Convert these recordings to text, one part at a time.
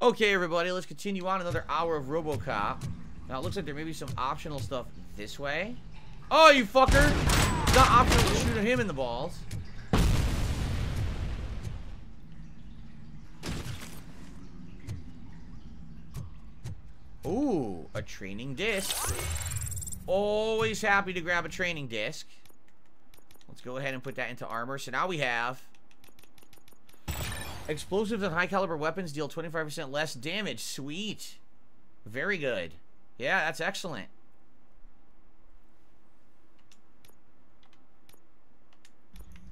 Okay, everybody, let's continue on another hour of RoboCop. Now, it looks like there may be some optional stuff this way. Oh, you fucker! It's not optional to shoot him in the balls. Ooh, a training disc. Always happy to grab a training disc. Let's go ahead and put that into armor. So now we have... Explosives and high caliber weapons deal 25% less damage. Sweet. Very good. Yeah, that's excellent.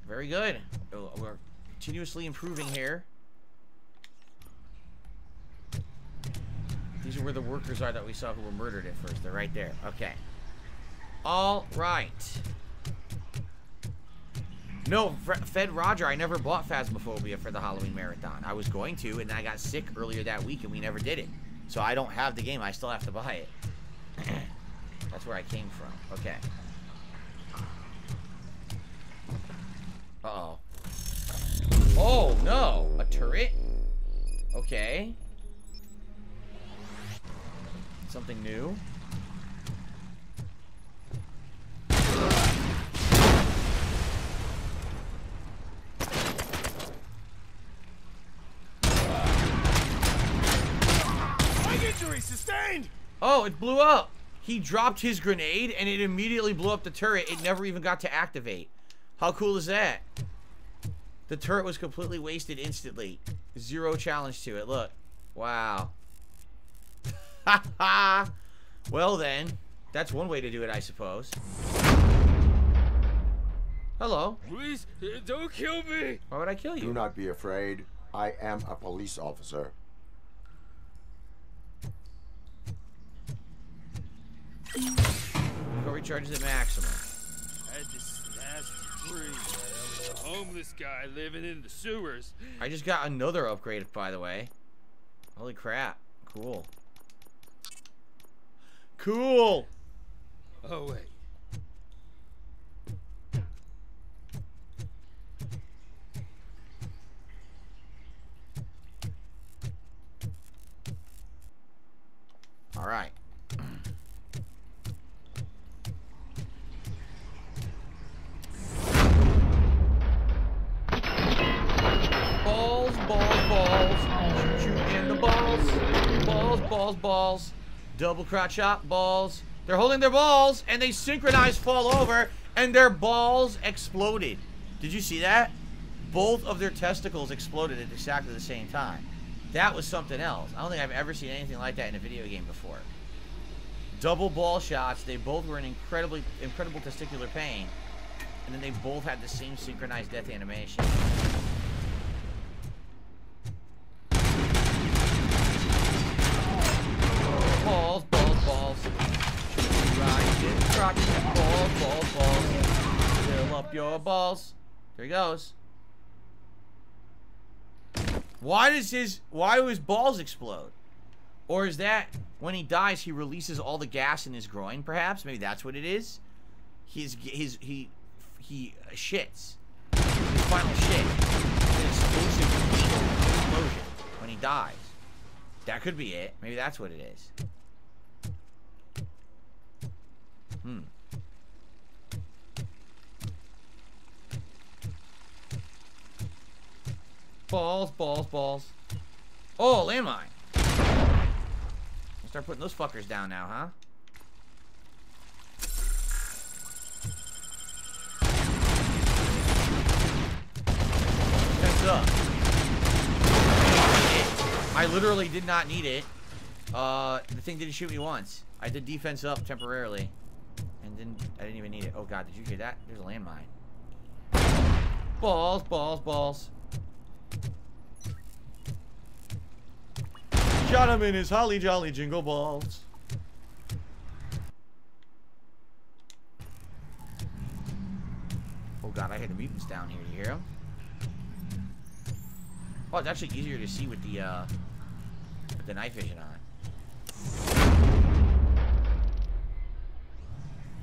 Very good. Oh, we're continuously improving here. These are where the workers are that we saw who were murdered at first. They're right there. Okay. All right. No, Fed Roger, I never bought Phasmophobia for the Halloween Marathon. I was going to, and I got sick earlier that week, and we never did it. So I don't have the game. I still have to buy it. That's where I came from. Okay. Uh-oh. Oh, no. A turret? Okay. Something new. Injury sustained! Oh, it blew up. He dropped his grenade and it immediately blew up the turret. It never even got to activate. How cool is that? The turret was completely wasted instantly. Zero challenge to it. Look. Wow. Ha ha! Well then, that's one way to do it, I suppose. Hello. Please, uh, don't kill me! Why would I kill you? Do not be afraid. I am a police officer. Go recharges at maximum. I had this nasty dream that was a homeless guy living in the sewers. I just got another upgrade, by the way. Holy crap. Cool. Cool! Oh, wait. All right. Balls, balls. Double crotch shot, balls. They're holding their balls, and they synchronize fall over, and their balls exploded. Did you see that? Both of their testicles exploded at exactly the same time. That was something else. I don't think I've ever seen anything like that in a video game before. Double ball shots. They both were in incredibly, incredible testicular pain. And then they both had the same synchronized death animation. Balls, balls, balls. Get rocket, balls, balls, balls. Fill up your balls. There he goes. Why does his why do his balls explode? Or is that when he dies he releases all the gas in his groin perhaps? Maybe that's what it is. His his he he shits. His final shit. Explosive explosion when he dies. That could be it. Maybe that's what it is. Hmm. Balls, balls, balls. Oh, landmine. Start putting those fuckers down now, huh? Defense up. I literally did not need it. Uh, the thing didn't shoot me once. I did defense up temporarily. And didn't, I didn't even need it. Oh god, did you hear that? There's a landmine. Balls, balls, balls. Shot him in his holly jolly jingle balls. Oh god, I hear the mutants down here. You hear them? Oh, it's actually easier to see with the uh, with the night vision on.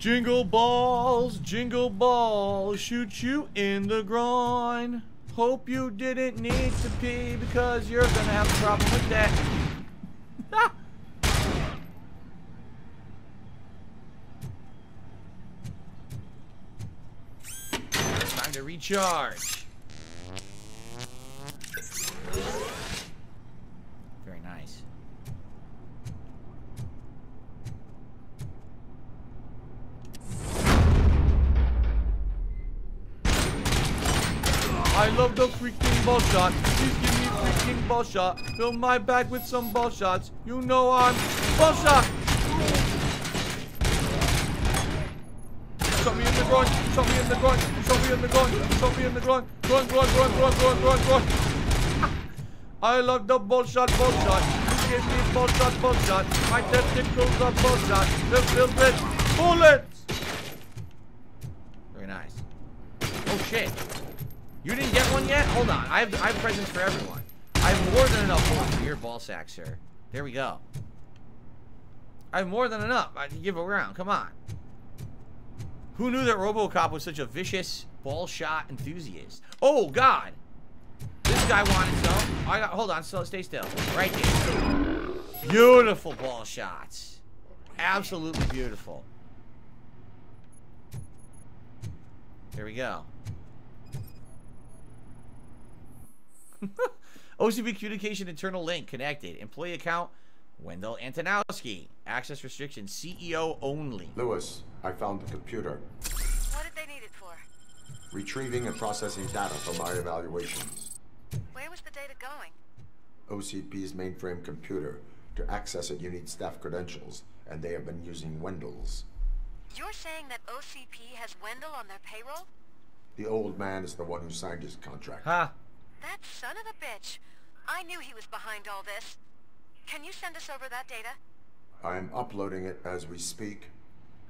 Jingle balls, jingle balls, shoot you in the groin. Hope you didn't need to pee because you're gonna have a problem with that. Ah! Time to recharge. Love the freaking ball shot. Please give me freaking ball shot. Fill my bag with some ball shots. You know I'm ball shot. Shot me in the groin. Shot me in the groin. Shot me in the groin. Shot me in the groin. Groin, groin, groin, groin, groin, groin, groin. I love the ball shot, ball shot. You give me ball shot, ball shot. My testicles are ball shot. They're filled with bullets. Very nice. Oh shit. You didn't get one yet? Hold on. I have I have presents for everyone. I have more than enough oh, for your ball sack, sir. There we go. I have more than enough. I can give it around. Come on. Who knew that RoboCop was such a vicious ball shot enthusiast? Oh God! This guy wanted some. I got. Hold on. So stay still. Right there. Beautiful ball shots. Absolutely beautiful. There we go. OCP communication internal link connected. Employee account Wendell Antonowski. Access restriction CEO only. Lewis, I found the computer. What did they need it for? Retrieving and processing data from my evaluations. Where was the data going? OCP's mainframe computer. To access it, you need staff credentials, and they have been using Wendell's. You're saying that OCP has Wendell on their payroll? The old man is the one who signed his contract. Ha! That son of a bitch. I knew he was behind all this. Can you send us over that data? I am uploading it as we speak.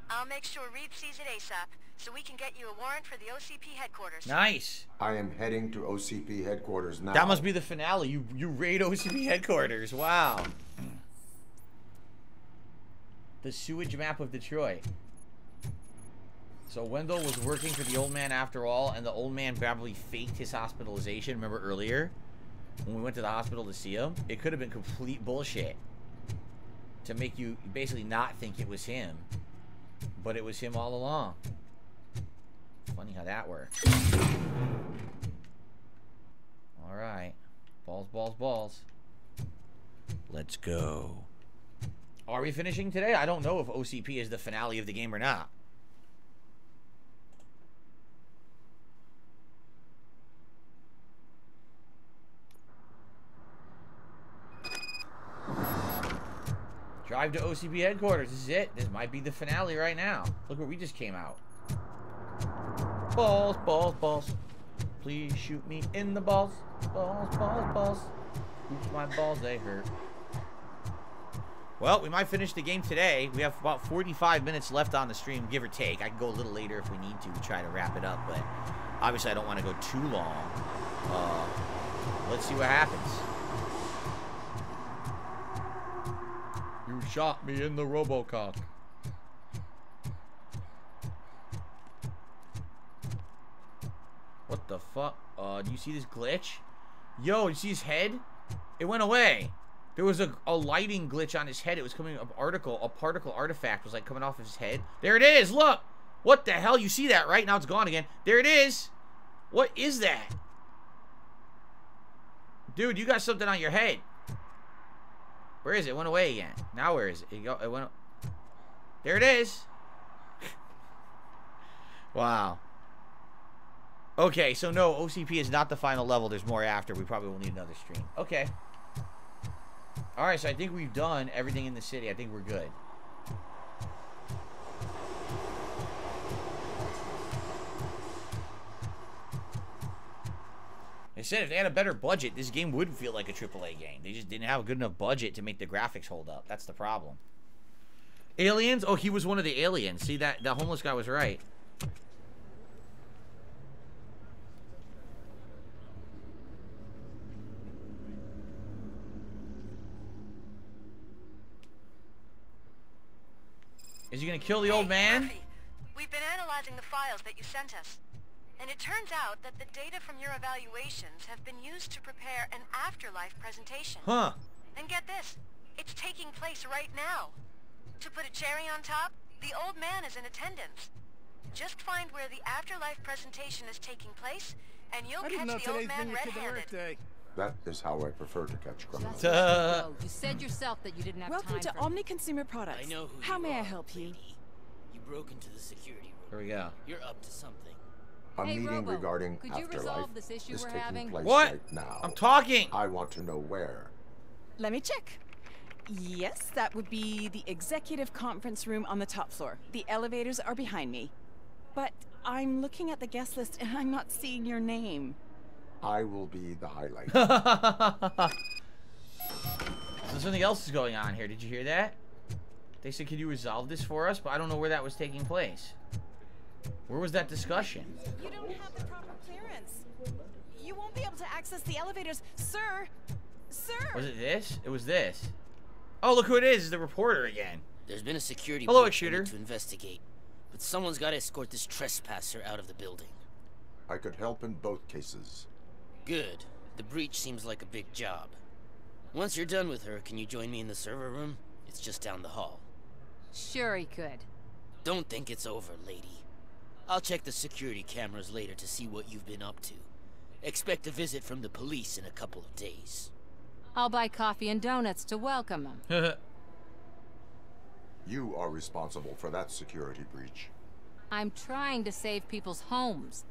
I'll make sure Reed sees it ASAP, so we can get you a warrant for the OCP headquarters. Nice. I am heading to OCP headquarters now. That must be the finale. You you raid OCP headquarters. Wow. The sewage map of Detroit. So Wendell was working for the old man after all, and the old man probably faked his hospitalization. Remember earlier? When we went to the hospital to see him? It could have been complete bullshit. To make you basically not think it was him. But it was him all along. Funny how that works. Alright. Balls, balls, balls. Let's go. Are we finishing today? I don't know if OCP is the finale of the game or not. Drive to OCP headquarters. This is it. This might be the finale right now. Look where we just came out. Balls, balls, balls. Please shoot me in the balls. Balls, balls, balls. Oops, my balls, they hurt. Well, we might finish the game today. We have about 45 minutes left on the stream, give or take. I can go a little later if we need to, to try to wrap it up, but obviously I don't want to go too long. Uh, let's see what happens. You shot me in the Robocock. What the fuck? Uh, do you see this glitch? Yo, you see his head? It went away. There was a, a lighting glitch on his head. It was coming up article, a particle artifact was like coming off his head. There it is. Look. What the hell? You see that, right? Now it's gone again. There it is. What is that? Dude, you got something on your head. Where is it? it went away again. Now where is it? It, it went. There it is. wow. Okay, so no, OCP is not the final level. There's more after. We probably will need another stream. Okay. Alright, so I think we've done everything in the city. I think we're good. They said if they had a better budget, this game would feel like a AAA game. They just didn't have a good enough budget to make the graphics hold up. That's the problem. Aliens? Oh, he was one of the aliens. See, that, that homeless guy was right. Is he gonna kill the old man? Murphy, we've been analyzing the files that you sent us. And it turns out that the data from your evaluations have been used to prepare an afterlife presentation. Huh. And get this, it's taking place right now. To put a cherry on top, the old man is in attendance. Just find where the afterlife presentation is taking place, and you'll I didn't know catch the old man been your kid's red-handed. That is how I prefer to catch criminals. Duh. You said yourself that you didn't have Welcome time to for Omni Consumer Products. I know who How you may I help you? lady. You broke into the security room. Here room. we go. You're up to something. A Hey, meeting Robo, regarding could you afterlife resolve this issue is we're taking having? place What? right now. I'm talking. I want to know where. Let me check. Yes, that would be the executive conference room on the top floor. The elevators are behind me. But I'm looking at the guest list and I'm not seeing your name. I will be the highlight. So something else is going on here. Did you hear that? They said, "Could you resolve this for us?" But I don't know where that was taking place. Where was that discussion? You don't have the proper clearance. You won't be able to access the elevators, sir. Sir. Was it this? It was this. Oh, look who it is! It's the reporter again. There's been a security Hello, breach we Shooter. to investigate, but someone's got to escort this trespasser out of the building. I could help in both cases. Good. The breach seems like a big job. Once you're done with her, can you join me in the server room? It's just down the hall. Sure he could. Don't think it's over, lady. I'll check the security cameras later to see what you've been up to. Expect a visit from the police in a couple of days. I'll buy coffee and donuts to welcome them. You are responsible for that security breach. I'm trying to save people's homes.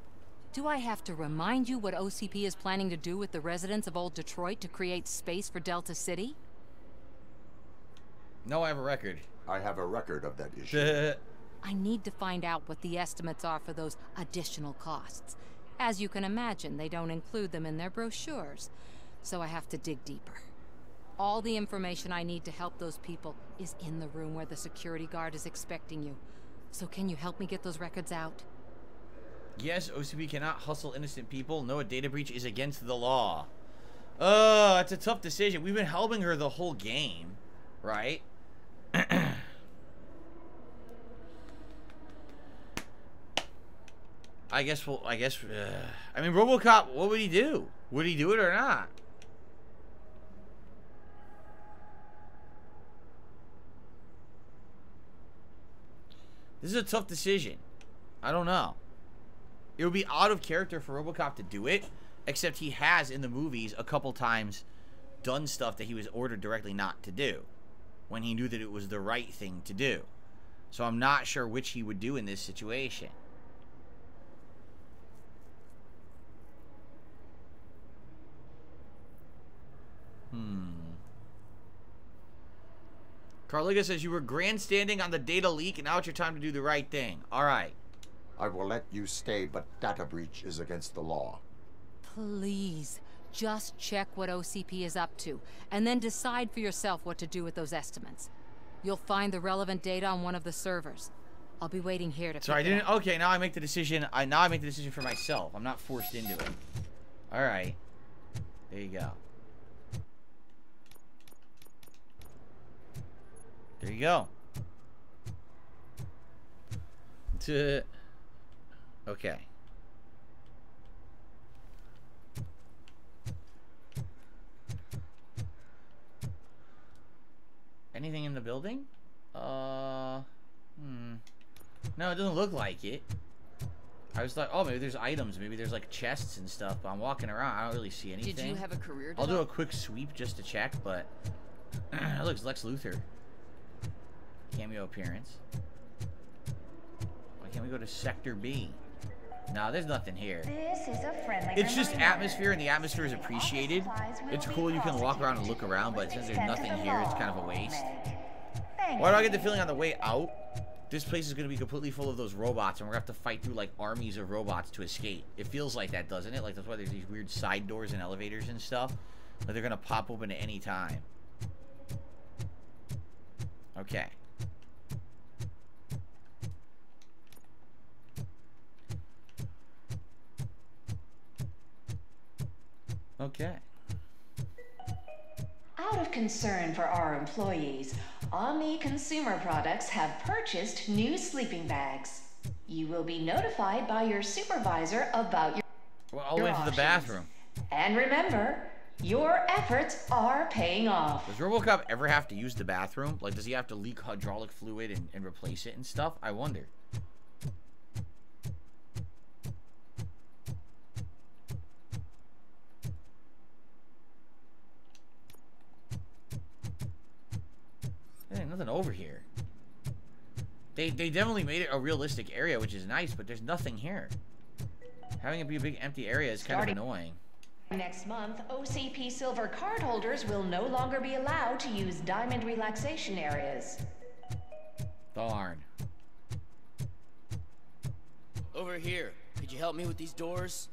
Do I have to remind you what OCP is planning to do with the residents of Old Detroit to create space for Delta City? no, I have a record. I have a record of that issue. I need to find out what the estimates are for those additional costs. As you can imagine, they don't include them in their brochures, so I have to dig deeper. All the information I need to help those people is in the room where the security guard is expecting you. So can you help me get those records out? Yes, OCP cannot hustle innocent people. No, a data breach is against the law. Uh, it's a tough decision. We've been helping her the whole game, right? I guess we'll. I guess. Uh, I mean, RoboCop. What would he do? Would he do it or not? This is a tough decision. I don't know. It would be out of character for RoboCop to do it, except he has in the movies a couple times done stuff that he was ordered directly not to do when he knew that it was the right thing to do. So I'm not sure which he would do in this situation. Hmm. Carliga says you were grandstanding on the data leak and now it's your time to do the right thing. All right. I will let you stay, but data breach is against the law. Please, just check what OCP is up to, and then decide for yourself what to do with those estimates. You'll find the relevant data on one of the servers. I'll be waiting here to So I pick it didn't. up. Okay, now I make the decision. I now I make the decision for myself. I'm not forced into it. All right. There you go. There you go. To. Okay. Anything in the building? Uh. Hmm. No, it doesn't look like it. I was like, oh, maybe there's items. Maybe there's like chests and stuff. But I'm walking around. I don't really see anything. Did you have a career I'll do a quick sweep just to check, but that looks Lex Luthor. Cameo appearance. Why can't we go to Sector B? No, there's nothing here. This is a friendly It's just atmosphere, and the atmosphere is appreciated. It's cool you can walk around and look around, but since there's nothing here, it's kind of a waste. Why do I get the feeling on the way out, this place is going to be completely full of those robots, and we're going to have to fight through, like, armies of robots to escape? It feels like that, doesn't it? Like, that's why there's these weird side doors and elevators and stuff. Like, they're going to pop open at any time. Okay. Okay. Out of concern for our employees, Omni Consumer Products have purchased new sleeping bags. You will be notified by your supervisor about your Well, all the way to the bathroom. And remember, your efforts are paying off. Does RoboCop ever have to use the bathroom? Like, does he have to leak hydraulic fluid and, and replace it and stuff? I wonder. There ain't nothing over here. They, they definitely made it a realistic area, which is nice, but there's nothing here. Having it be a big empty area is kind Starting- of annoying. Next month, OCP Silver cardholders will no longer be allowed to use diamond relaxation areas. Darn. Over here. Could you help me with these doors?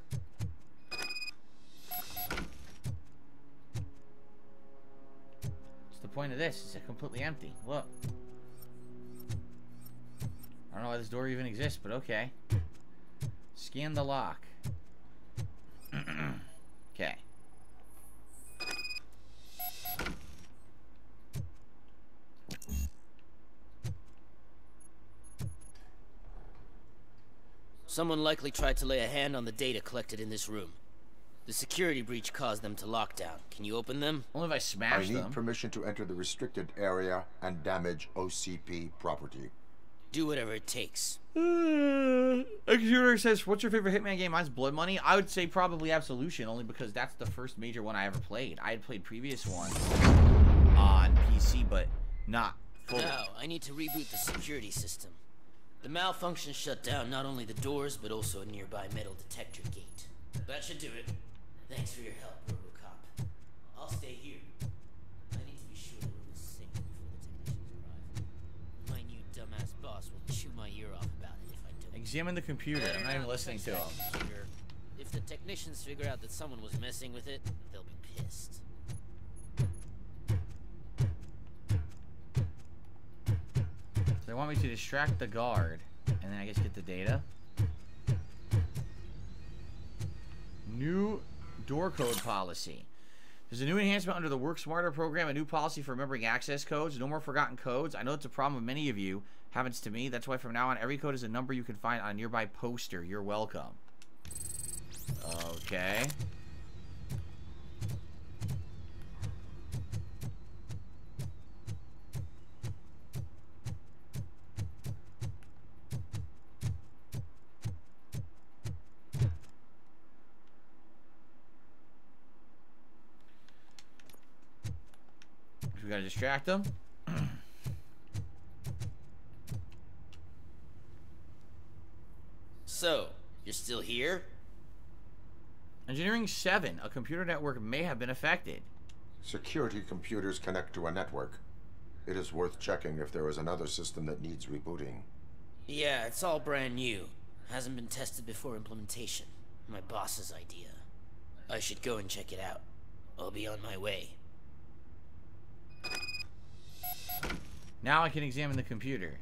What's the point of this? Is it's completely empty. Look. I don't know why this door even exists, but okay. Scan the lock. okay. Someone likely tried to lay a hand on the data collected in this room. The security breach caused them to lock down. Can you open them? Only if I smash them. I need them. permission to enter the restricted area and damage OCP property. Do whatever it takes. Uh, a computer says, "What's your favorite Hitman game?" Mine's Blood Money. I would say probably Absolution, only because that's the first major one I ever played. I had played previous ones on PC, but not fully. Now, I need to reboot the security system. The malfunction shut down not only the doors, but also a nearby metal detector gate. That should do it. Thanks for your help, Robocop. I'll stay here. I need to be sure the room is synced before the technicians arrive. My new dumbass boss will chew my ear off about it if I don't. Examine the computer. I'm not even listening to him. If the technicians figure out that someone was messing with it, they'll be pissed. They want me to distract the guard, and then I guess get the data. New door code policy. There's a new enhancement under the Work Smarter program, a new policy for remembering access codes. No more forgotten codes. I know it's a problem with many of you. Happens to me. That's why from now on, every code is a number you can find on a nearby poster. You're welcome. Okay. We gotta distract them. So, you're still here? Engineering 7. A computer network may have been affected. Security computers connect to a network. It is worth checking if there is another system that needs rebooting. Yeah, it's all brand new. Hasn't been tested before implementation. My boss's idea. I should go and check it out. I'll be on my way. Now I can examine the computer.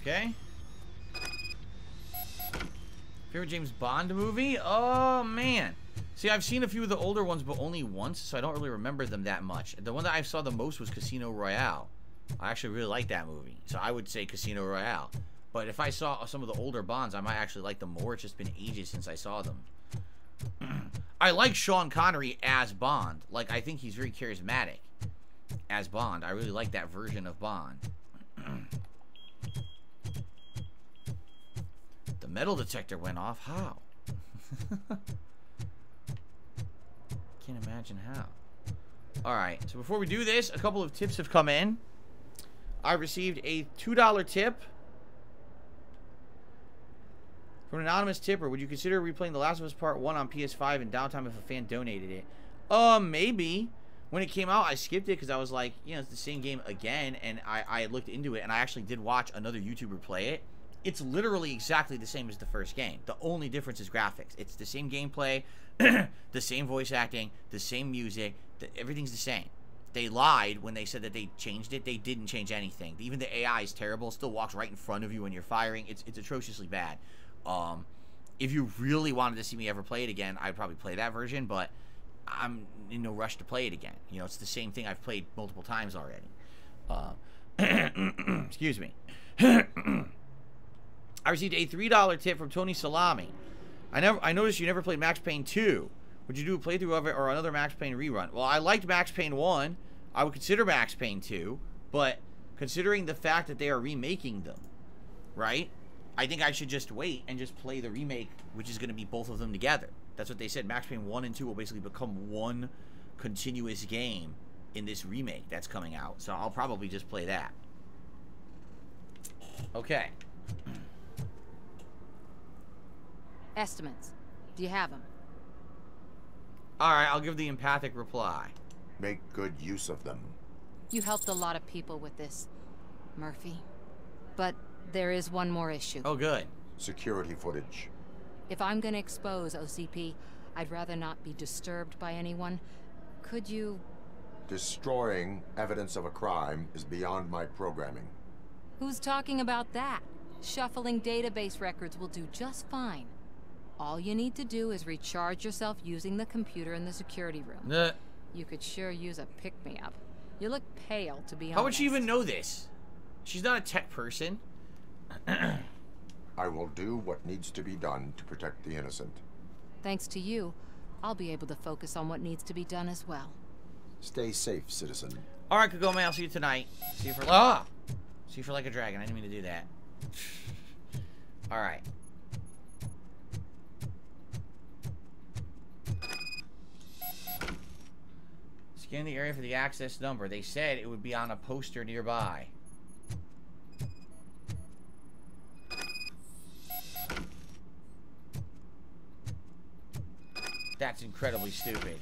Okay. Favorite James Bond movie? Oh, man. See, I've seen a few of the older ones, but only once, so I don't really remember them that much. The one that I saw the most was Casino Royale. I actually really like that movie, so I would say Casino Royale. But if I saw some of the older Bonds, I might actually like them more. It's just been ages since I saw them. I like Sean Connery as Bond. Like, I think he's very charismatic as Bond. I really like that version of Bond. the metal detector went off. How? Can't imagine how. Alright, so before we do this, a couple of tips have come in. I received a $2 tip from an anonymous tipper. Would you consider replaying The Last of Us Part 1 on PS5 in downtime if a fan donated it? Uh, maybe. When it came out, I skipped it because I was like, you know, it's the same game again. And I, I looked into it and I actually did watch another YouTuber play it. It's literally exactly the same as the first game. The only difference is graphics. It's the same gameplay, the same voice acting, the same music. The, everything's the same. they lied when they said that they changed it. They didn't change anything. Even the AI is terrible. Still walks right in front of you when you're firing. It's it's atrociously bad. Um, if you really wanted to see me ever play it again, I'd probably play that version. But I'm in no rush to play it again. You know, it's the same thing I've played multiple times already. Uh, excuse me. I received a three dollar tip from Tony Salami. I never I noticed you never played Max Payne 2. Would you do a playthrough of it or another Max Payne rerun? Well, I liked Max Payne 1. I would consider Max Payne 2, but considering the fact that they are remaking them, right? I think I should just wait and just play the remake, which is going to be both of them together. That's what they said. Max Payne 1 and 2 will basically become one continuous game in this remake that's coming out. So I'll probably just play that. Okay. Estimates. Do you have them? All right, I'll give the empathic reply. Make good use of them. You helped a lot of people with this, Murphy. But there is one more issue. Oh, good. Security footage. If I'm gonna expose OCP, I'd rather not be disturbed by anyone. Could you... Destroying evidence of a crime is beyond my programming. Who's talking about that? Shuffling database records will do just fine. All you need to do is recharge yourself using the computer in the security room. Nah. You could sure use a pick-me-up. You look pale, to be honest. How would she even know this? She's not a tech person. I will do what needs to be done to protect the innocent. Thanks to you, I'll be able to focus on what needs to be done as well. Stay safe, citizen. All right, Kagome, I'll see you tonight. See you for... Ah! See you for like a dragon. I didn't mean to do that. All right. Scan the area for the access number. They said it would be on a poster nearby. That's incredibly stupid.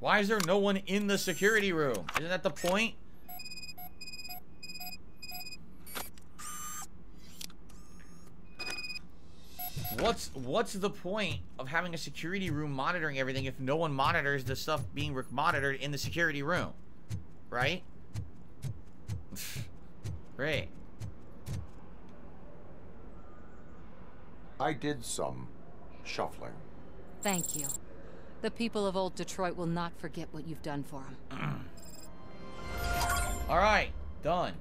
Why is there no one in the security room? Isn't that the point? What's what's the point of having a security room monitoring everything if no one monitors the stuff being monitored in the security room? Right? Great. I did some shuffling. Thank you. The people of Old Detroit will not forget what you've done for them. All right, done.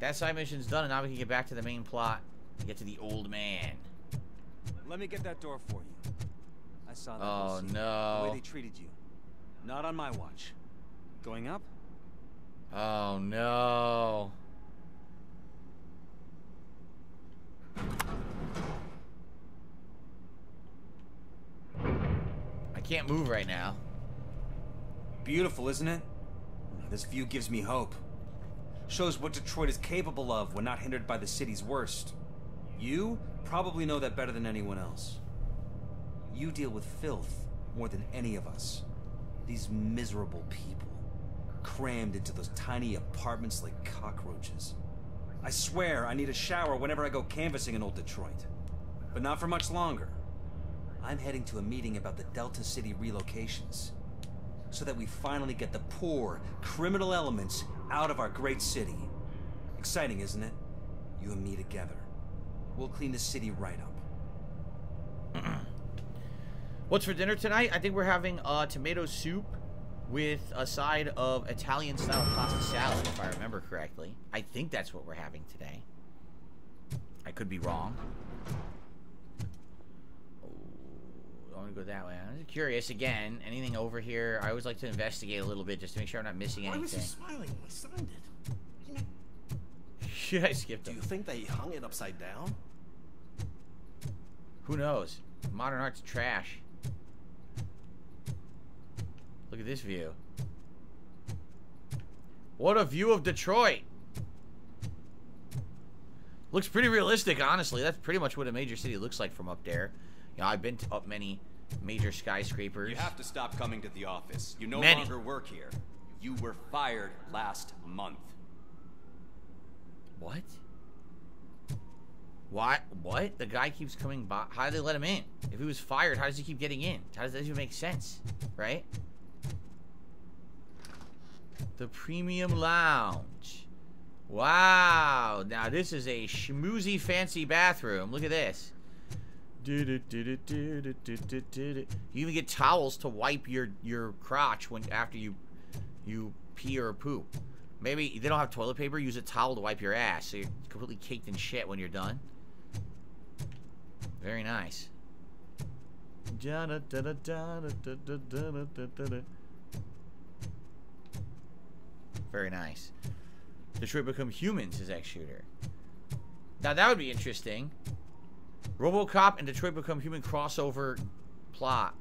That side mission's done, and now we can get back to the main plot. And get to the old man. Let me get that door for you. I saw that. Oh, no. The way they treated you. Not on my watch. Going up? Oh no. I can't move right now. Beautiful, isn't it? This view gives me hope. Shows what Detroit is capable of when not hindered by the city's worst. You probably know that better than anyone else. You deal with filth more than any of us. These miserable people, crammed into those tiny apartments like cockroaches. I swear I need a shower whenever I go canvassing in old Detroit. But not for much longer. I'm heading to a meeting about the Delta City relocations. So that we finally get the poor, criminal elements out of our great city. Exciting, isn't it? You and me together. We'll clean the city right up. What's for dinner tonight? I think we're having uh, tomato soup with a side of Italian style pasta salad, if I remember correctly. I think that's what we're having today. I could be wrong. Oh, I want to go that way. I'm just curious again. Anything over here? I always like to investigate a little bit just to make sure I'm not missing anything. Why was he smiling when I signed it? I skip do them? you think they hung it upside down? Who knows? Modern art's trash. Look at this view. What a view of Detroit. Looks pretty realistic, honestly. That's pretty much what a major city looks like from up there. You know, I've been to up many major skyscrapers. You have to stop coming to the office. You no Many. longer work here. You were fired last month. What? Why? What? The guy keeps coming by. How do they let him in? If he was fired, how does he keep getting in? How does that even make sense? Right? The Premium Lounge. Wow. Now, this is a schmoozy fancy bathroom. Look at this. You even get towels to wipe your, your crotch when after you you pee or poop. Maybe they don't have toilet paper, use a towel to wipe your ass so you're completely caked in shit when you're done. Very nice. Very nice. Detroit Become Humans is X Shooter. Now that would be interesting. RoboCop and Detroit Become Human crossover plot.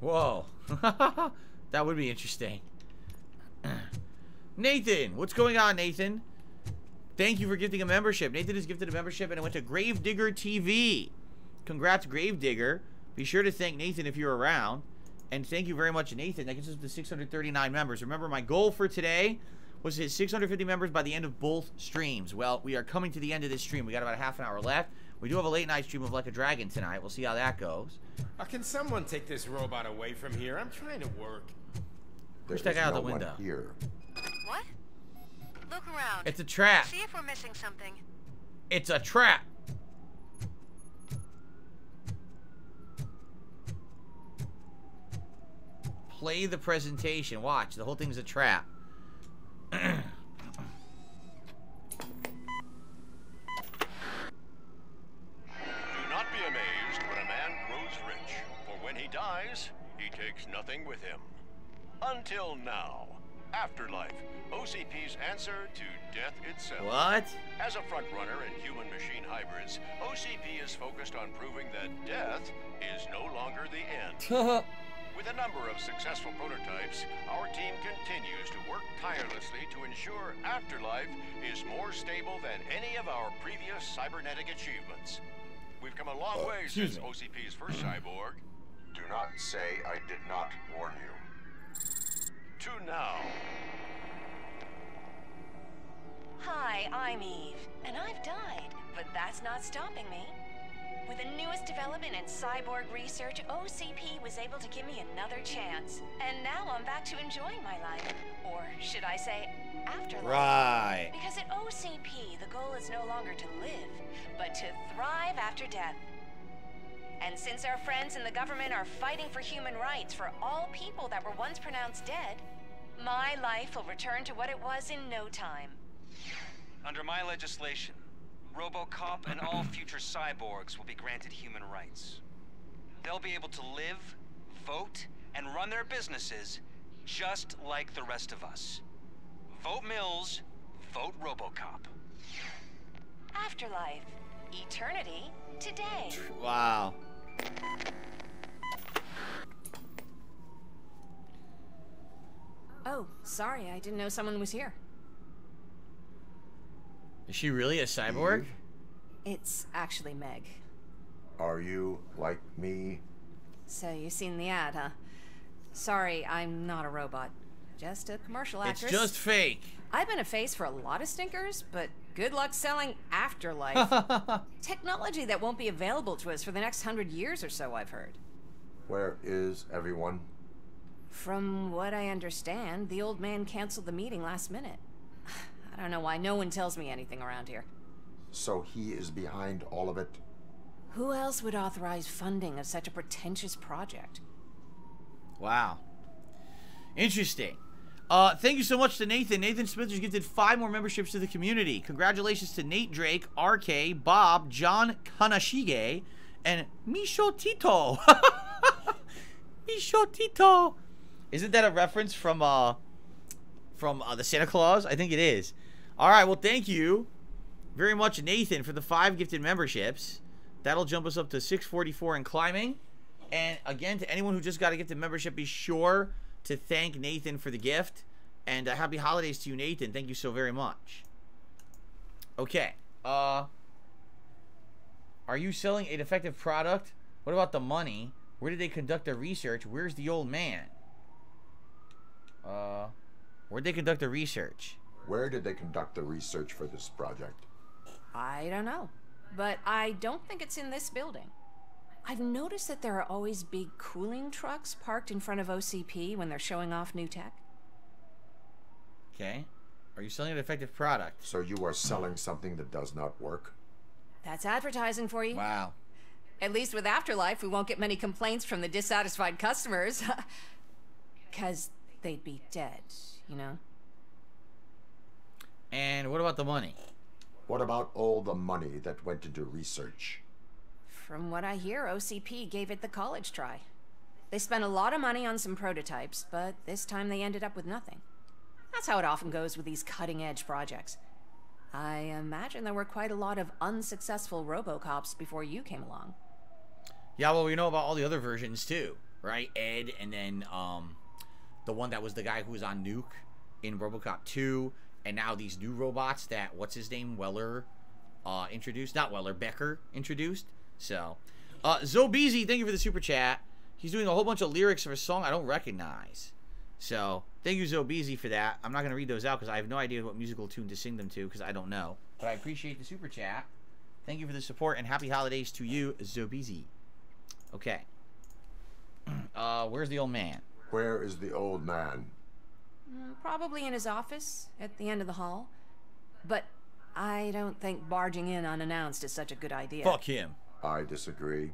Whoa. that would be interesting. Nathan, what's going on, Nathan? Thank you for gifting a membership. Nathan has gifted a membership and it went to Gravedigger TV. Congrats, Gravedigger. Be sure to thank Nathan if you're around. And thank you very much, Nathan. That gets us to 639 members. Remember, my goal for today was to hit 650 members by the end of both streams. Well, we are coming to the end of this stream. We got about a half an hour left. We do have a late night stream of Like a Dragon tonight. We'll see how that goes. Uh, can someone take this robot away from here? I'm trying to work. Push that guy out no the window. One here. What? Look around. It's a trap. See if we're missing something. It's a trap. Play the presentation. Watch. The whole thing's a trap. Do not be amazed when a man grows rich, for when he dies, he takes nothing with him. Until now. Afterlife, OCP's answer to death itself. What? As a frontrunner in human-machine hybrids, OCP is focused on proving that death is no longer the end. With a number of successful prototypes, our team continues to work tirelessly to ensure Afterlife is more stable than any of our previous cybernetic achievements. We've come a long Oh, way since me. OCP's first cyborg. Do not say I did not warn you. To now. Hi, I'm Eve, and I've died, but that's not stopping me. With the newest development in cyborg research, OCP was able to give me another chance. And now I'm back to enjoying my life. Or should I say, afterlife. Right. Because at OCP, the goal is no longer to live, but to thrive after death. And since our friends in the government are fighting for human rights for all people that were once pronounced dead, my life will return to what it was in no time. Under my legislation, RoboCop and all future cyborgs will be granted human rights. They'll be able to live, vote, and run their businesses just like the rest of us. Vote Mills, vote RoboCop. Afterlife. Eternity. Today. Wow. Oh, sorry, I didn't know someone was here. Is she really a cyborg? It's actually Meg. Are you like me? So you've seen the ad, huh? Sorry, I'm not a robot. Just a commercial actress. It's just fake. I've been a face for a lot of stinkers, but good luck selling Afterlife. Technology that won't be available to us for the next hundred years or so, I've heard. Where is everyone? From what I understand, the old man canceled the meeting last minute. I don't know why no one tells me anything around here. So he is behind all of it? Who else would authorize funding of such a pretentious project? Wow. Interesting. Uh, thank you so much to Nathan. Nathan Smith has gifted five more memberships to the community. Congratulations to Nate Drake, RK, Bob, John Kanashige, and Misho Tito. Misho Tito. Isn't that a reference from uh from uh, the Santa Claus? I think it is. All right. Well, thank you very much, Nathan, for the five gifted memberships. That'll jump us up to 644 and climbing. And again, to anyone who just got a gifted membership, be sure to thank Nathan for the gift. And uh, happy holidays to you, Nathan. Thank you so very much. Okay. Uh, are you selling a defective product? What about the money? Where did they conduct their research? Where's the old man? Uh, where'd they conduct the research? Where did they conduct the research for this project? I don't know. But I don't think it's in this building. I've noticed that there are always big cooling trucks parked in front of OCP when they're showing off new tech. Okay. Are you selling a defective product? So you are selling something that does not work? That's advertising for you. Wow. At least with Afterlife, we won't get many complaints from the dissatisfied customers. Because they'd be dead, you know? And what about the money? What about all the money that went into research? From what I hear, OCP gave it the college try. They spent a lot of money on some prototypes, but this time they ended up with nothing. That's how it often goes with these cutting edge projects. I imagine there were quite a lot of unsuccessful Robocops before you came along. Yeah, well, we know about all the other versions too, right? Ed, and then um, the one that was the guy who was on Nuke in RoboCop 2, and now these new robots that what's his name Weller uh, introduced, not Weller Becker introduced. So, uh, Zobeezy, thank you for the super chat. He's doing a whole bunch of lyrics of a song I don't recognize. So, thank you, Zobeezy, for that. I'm not going to read those out because I have no idea what musical tune to sing them to because I don't know. But I appreciate the super chat. Thank you for the support and happy holidays to you, Zobeezy. Okay. Uh, where's the old man? Where is the old man? Mm, Probably in his office at the end of the hall. But I don't think barging in unannounced is such a good idea. Fuck him. I disagree.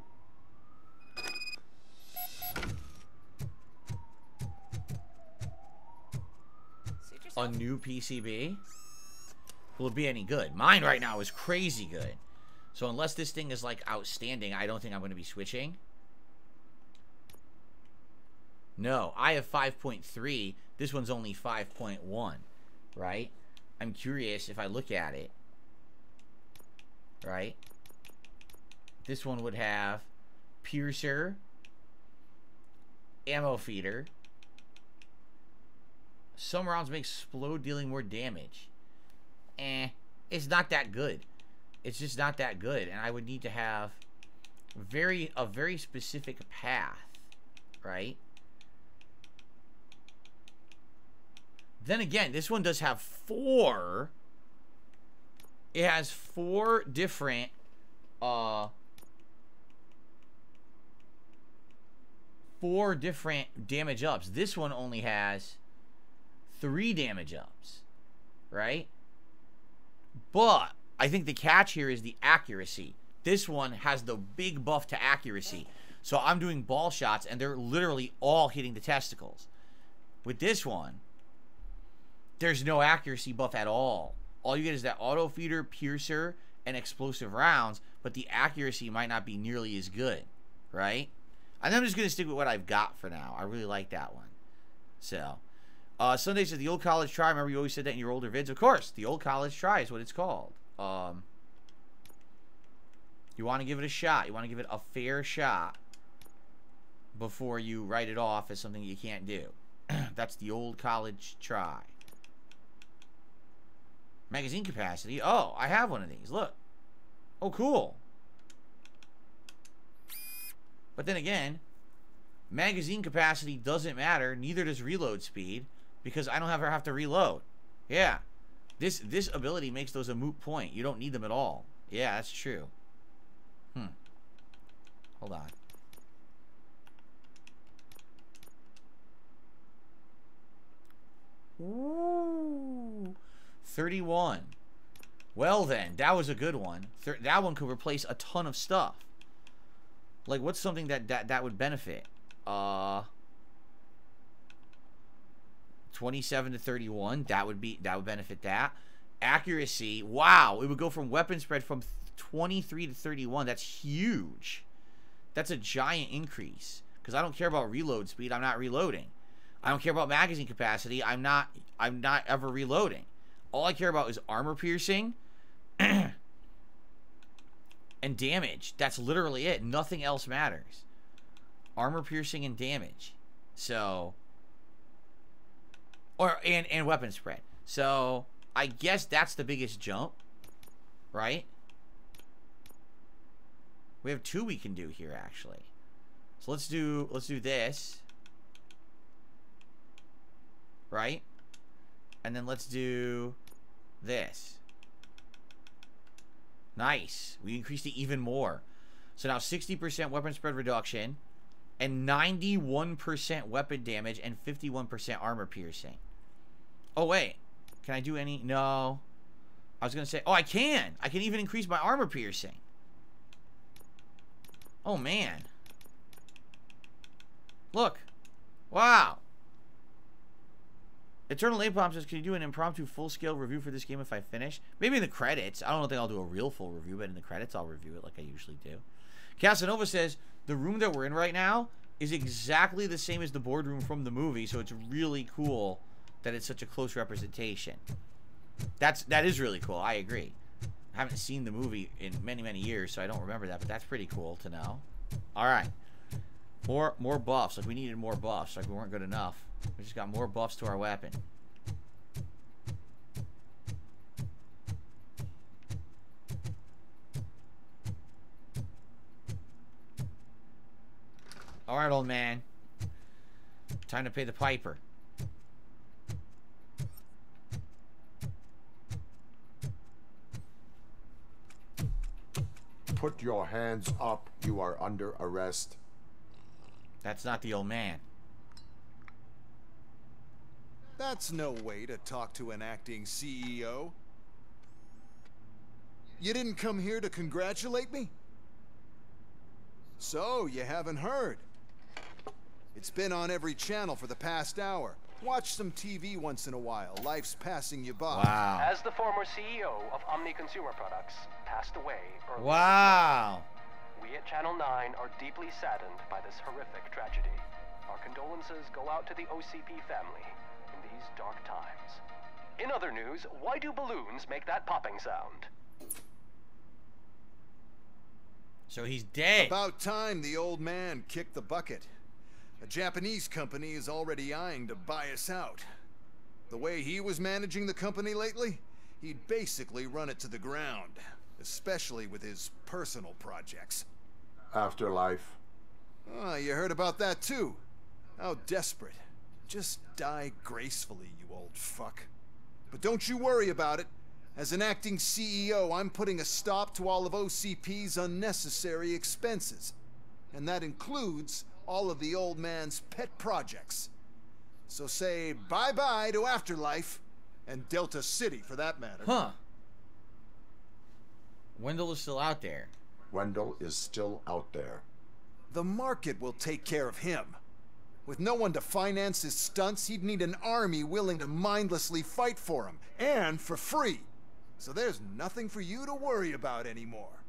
A new PCB? Will it be any good? Mine right now is crazy good. So unless this thing is like outstanding, I don't think I'm going to be switching. No, I have 5.3. This one's only 5.1, right? I'm curious if I look at it, right? This one would have piercer, ammo feeder. Some rounds may explode, dealing more damage. Eh, it's not that good. It's just not that good, and I would need to have very a very specific path, right? Then again, this one does have four. It has four different uh four different damage ups. This one only has three damage ups, right? But I think the catch here is the accuracy. This one has the big buff to accuracy. So I'm doing ball shots and they're literally all hitting the testicles. With this one, there's no accuracy buff at all. All you get is that auto feeder, piercer, and explosive rounds, but the accuracy might not be nearly as good, right? And I'm just going to stick with what I've got for now. I really like that one. So, uh, Sundays at the old college try. Remember, you always said that in your older vids. Of course, the old college try is what it's called. Um, you want to give it a shot. You want to give it a fair shot before you write it off as something you can't do. That's the old college try. Magazine capacity. Oh, I have one of these. Look. Oh, cool. But then again, magazine capacity doesn't matter. Neither does reload speed because I don't ever have to reload. Yeah. This this ability makes those a moot point. You don't need them at all. Yeah, that's true. Hmm. Hold on. Ooh. 31. Well then, that was a good one. That one could replace a ton of stuff. Like, what's something that that, that would benefit? Uh... 27 to 31 that would be that would benefit that. Accuracy wow it would go from weapon spread from 23 to 31 that's huge. That's a giant increase because i don't care about reload speed i'm not reloading. I don't care about magazine capacity i'm not i'm not ever reloading. All i care about is armor piercing and damage that's literally it nothing else matters armor piercing and damage so or and and weapon spread. So I guess that's the biggest jump, right? We have two we can do here actually. So let's do let's do this, right? And then let's do this. Nice. We increased it even more. So now 60% weapon spread reduction and 91% weapon damage and 51% armor piercing. Oh, wait. Can I do any? No. I was going to say, oh, I can. I can even increase my armor piercing. Oh, man. Look. Wow. Eternal Napalm says, can you do an impromptu full-scale review for this game if I finish? Maybe in the credits. I don't think I'll do a real full review, but in the credits I'll review it like I usually do. Casanova says, the room that we're in right now is exactly the same as the boardroom from the movie, so it's really cool that it's such a close representation. That's That is really cool. I agree. I haven't seen the movie in many, many years, so I don't remember that, but that's pretty cool to know. All right. More more buffs. Like, we needed more buffs. Like, we weren't good enough. We just got more buffs to our weapon. Alright, old man. Time to pay the piper. Put your hands up. You are under arrest. That's not the old man. That's no way to talk to an acting CEO. You didn't come here to congratulate me? So, you haven't heard. It's been on every channel for the past hour. Watch some TV once in a while. Life's passing you by. Wow. As the former CEO of Omni Consumer Products passed away earlier Wow. we at Channel 9 are deeply saddened by this horrific tragedy. Our condolences go out to the OCP family in these dark times. In other news, why do balloons make that popping sound? So he's dead. About time the old man kicked the bucket. A Japanese company is already eyeing to buy us out. The way he was managing the company lately, he'd basically run it to the ground, especially with his personal projects. Afterlife. Ah, you heard about that too. How desperate. Just die gracefully, you old fuck. But don't you worry about it. As an acting CEO, I'm putting a stop to all of OCP's unnecessary expenses. And that includes all of the old man's pet projects. So say bye-bye to Afterlife, and Delta City for that matter. Huh. Wendell is still out there. Wendell is still out there. The market will take care of him. With no one to finance his stunts, he'd need an army willing to mindlessly fight for him, and for free. So there's nothing for you to worry about anymore.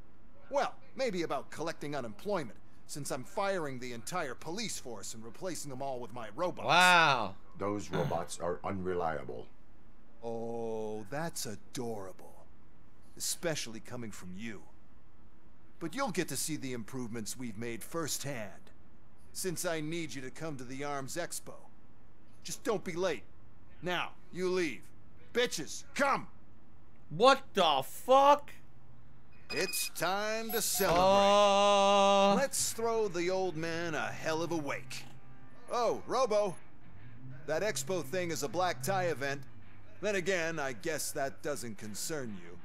Well, maybe about collecting unemployment, since I'm firing the entire police force and replacing them all with my robots. Wow. Those robots are unreliable. Oh, that's adorable. Especially coming from you. But you'll get to see the improvements we've made firsthand. Since I need you to come to the ARMS Expo. Just don't be late. Now, you leave. Bitches, come! What the fuck? It's time to celebrate. Uh... Let's throw the old man a hell of a wake. Oh, Robo. That expo thing is a black tie event. Then again, I guess that doesn't concern you.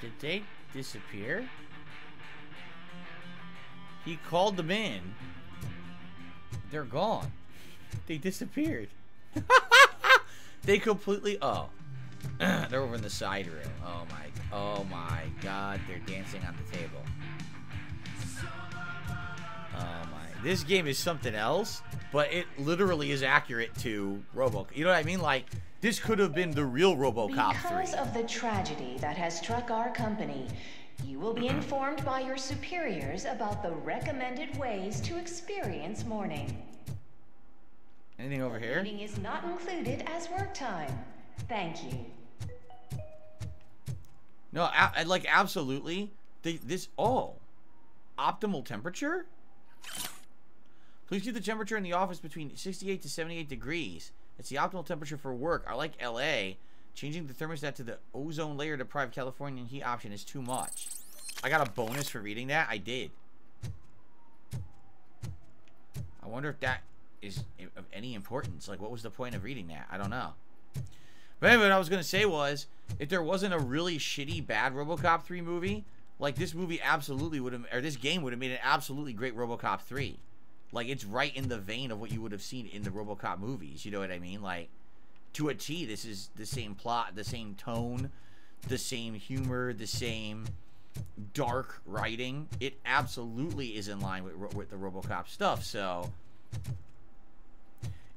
Did they disappear? He called them in. They're gone. They disappeared. they completely. Oh, they're over in the side room. Oh my. Oh my God! They're dancing on the table. Oh my. This game is something else, but it literally is accurate to Robo. You know what I mean? Like this could have been the real RoboCop 3. Because of the tragedy that has struck our company, you will be informed by your superiors about the recommended ways to experience mourning. Anything over here? Meeting is not included as work time. Thank you. No, I, I- like absolutely. They, this oh, optimal temperature. Please keep the temperature in the office between 68 to 78 degrees. It's the optimal temperature for work. I like LA. Changing the thermostat to the ozone layer deprived Californian heat option is too much. I got a bonus for reading that. I did. I wonder if that is of any importance. Like, what was the point of reading that? I don't know. But anyway, what I was gonna say was, if there wasn't a really shitty bad RoboCop 3 movie, like this movie absolutely would have, or this game would have made an absolutely great RoboCop 3. Like it's right in the vein of what you would have seen in the RoboCop movies. You know what I mean? Like to a T, this is the same plot, the same tone, the same humor, the same dark writing. It absolutely is in line with with the RoboCop stuff. So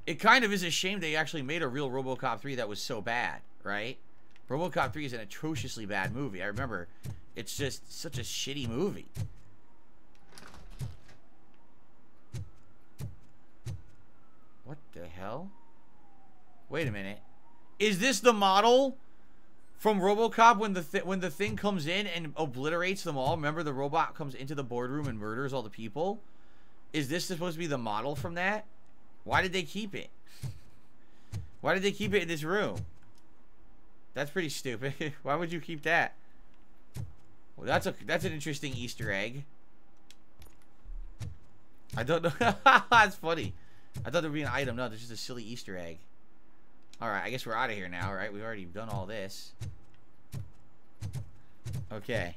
it kind of is a shame they actually made a real RoboCop 3 that was so bad, right? RoboCop 3 is an atrociously bad movie. I remember it's just such a shitty movie. What the hell? Wait a minute. Is this the model from RoboCop when the th when the thing comes in and obliterates them all? Remember the robot comes into the boardroom and murders all the people? Is this supposed to be the model from that? Why did they keep it? Why did they keep it in this room? That's pretty stupid. Why would you keep that? Well, that's a that's an interesting Easter egg. I don't know. that's funny. I thought there would be an item. No, there's just a silly Easter egg. Alright, I guess we're out of here now, right? We've already done all this. Okay.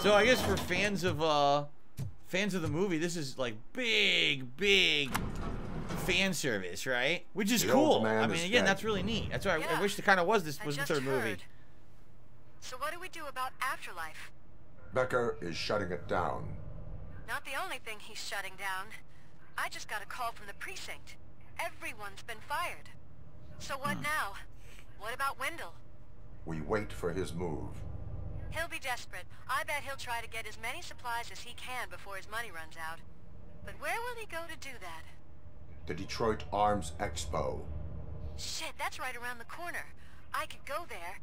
So I guess for fans of uh fans of the movie, this is like big, big fan service, right? Which is The cool. I mean, again, dead. that's really neat. That's why I, I wish it kind of was this was the just third movie. So what do we do about Afterlife? Becker is shutting it down. Not the only thing he's shutting down. I just got a call from the precinct. Everyone's been fired. So what hmm. now? What about Wendell? We wait for his move. He'll be desperate. I bet he'll try to get as many supplies as he can before his money runs out. But where will he go to do that? The Detroit Arms Expo. Shit, that's right around the corner. I could go there.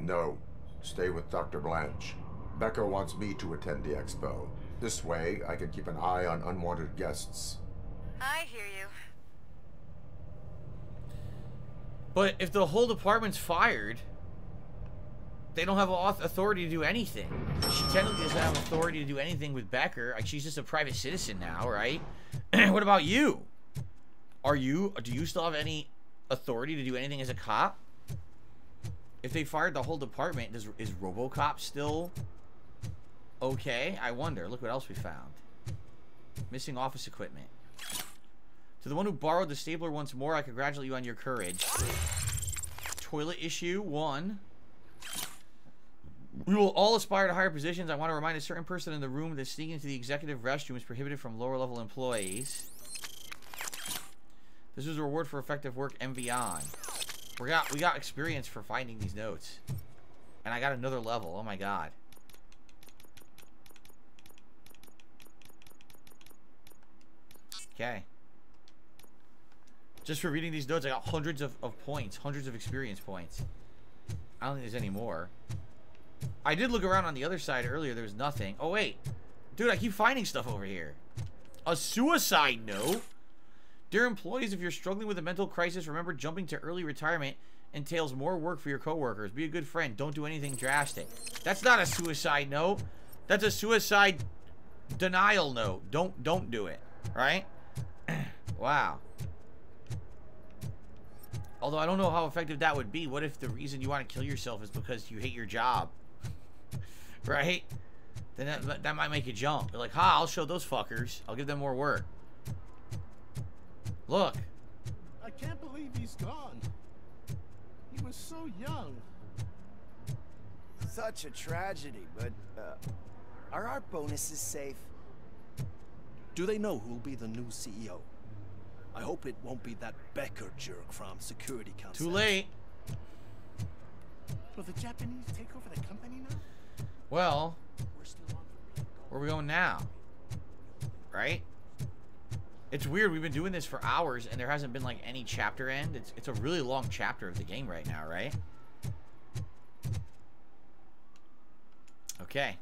No, stay with Dr. Blanche. Becker wants me to attend the expo. This way, I can keep an eye on unwanted guests. I hear you. But if the whole department's fired, they don't have authority to do anything. She technically doesn't have authority to do anything with Becker. Like she's just a private citizen now, right? what about you? Are you? Do you still have any authority to do anything as a cop? If they fired the whole department, does is RoboCop still okay? I wonder. Look what else we found. Missing office equipment. To the one who borrowed the stapler once more, I congratulate you on your courage. Toilet issue one. We will all aspire to higher positions. I want to remind a certain person in the room that sneaking into the executive restroom is prohibited from lower level employees. This is a reward for effective work and beyond. We got we got experience for finding these notes. And I got another level. Oh my god. Okay. Just for reading these notes, I got hundreds of, of points, hundreds of experience points. I don't think there's any more. I did look around on the other side earlier. There was nothing. Oh, wait. Dude, I keep finding stuff over here. A suicide note? Dear employees, if you're struggling with a mental crisis, remember jumping to early retirement entails more work for your coworkers. Be a good friend. Don't do anything drastic. That's not a suicide note. That's a suicide denial note. Don't don't do it. Right? Wow. Although I don't know how effective that would be. What if the reason you want to kill yourself is because you hate your job? right? Then that, that might make you jump. You're like, ha, I'll show those fuckers. I'll give them more work. Look. I can't believe he's gone. He was so young. Such a tragedy, but uh, are our bonuses safe? Do they know who'll be the new CEO? I hope it won't be that Becker jerk from Security Council. Too late. Will the Japanese take over the company now? Well, where are we going now? Right? It's weird. We've been doing this for hours, and there hasn't been like any chapter end. It's it's a really long chapter of the game right now, right? Okay.